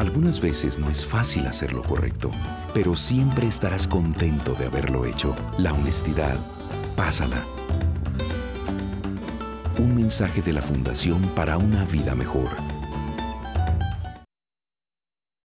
Algunas veces no es fácil hacer lo correcto, pero siempre estarás contento de haberlo hecho. La honestidad, pásala. Un mensaje de la Fundación para una vida mejor